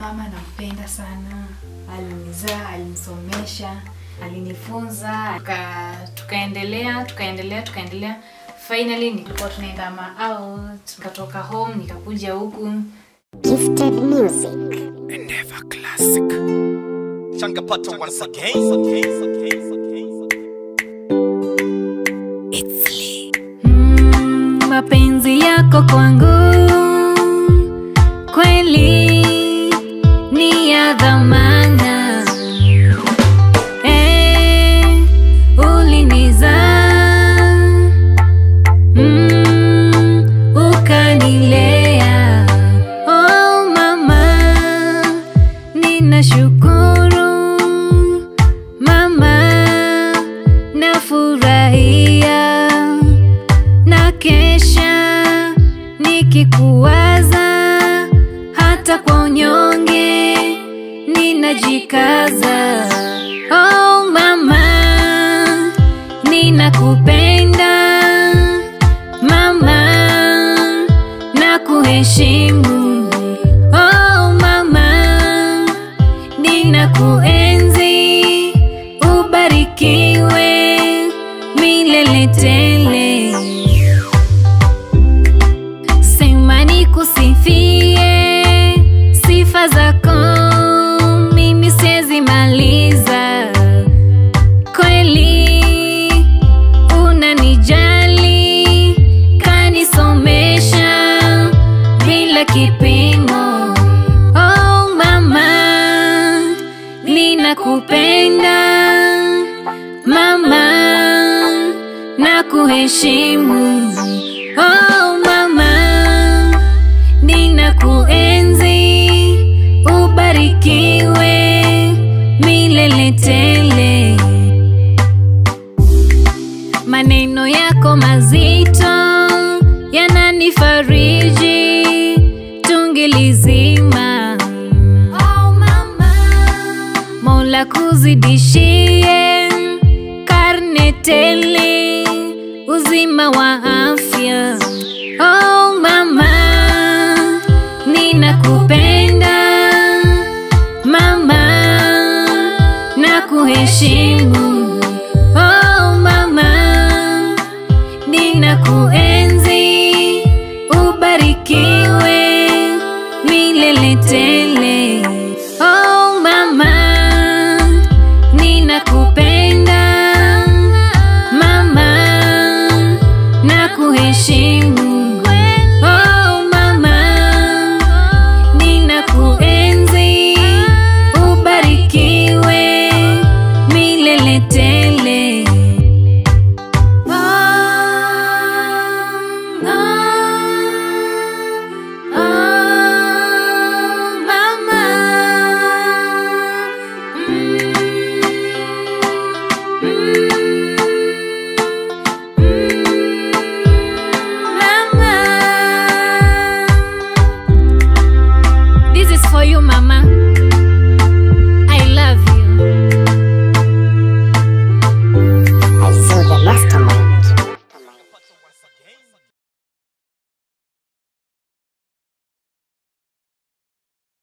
Mama nampenda sana, alinizaa, alimsomesha alinifunza, tuka, tukaendelea tukaendelea tukaendelea. Finally nilikuwa tunaenda ma out, nikatoka home nikakuja huku Gifted music. Never classic. Changapata once again. Mm, mapenzi yako kwangu dhamana. Eh, ulinizaa mm, ukanilea. Oh mama, na kesha nikikuwaza, hata kwa unyonge ninajikaza. Oh mama, ninakupenda mama, nakuheshimu. Oh mama, ninakuenzi, ubarikiwe milele tele. Sema nikusifie sifa zako, mimi siwezi maliza. Kweli unanijali, kanisomesha bila kipimo. Oh mama, ninakupenda mama, nakuheshimu. Oh Mola kuzidishie karne tele, uzima wa afya. Oh mama, ninakupenda mama, nakuheshimu. Oh mama, ninakuenzi, ninakupenda mama, nakuheshimu.